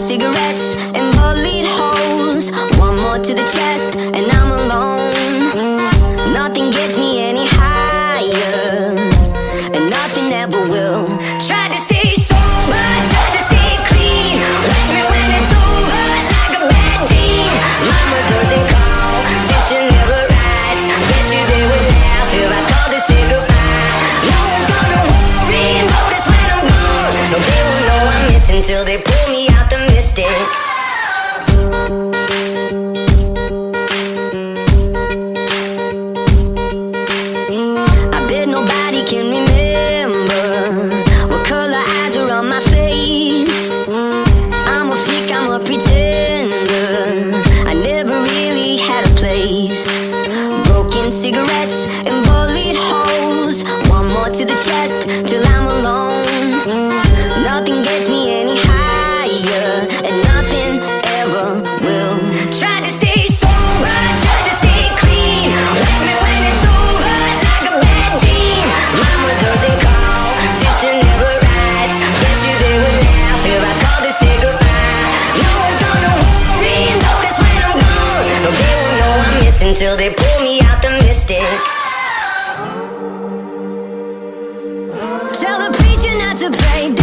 cigarettes and bullet holes. One more to the chest, and I until they pull me out the mystic. I bet nobody can remember what color eyes are on my face. I'm a freak, I'm a pretender. I never really had a place. Broken cigarettes and bullet holes. One more to the chest till I'm until they pull me out the mystic. Tell the preacher not to pray.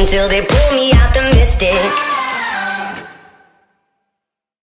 until they pull me out the mystic.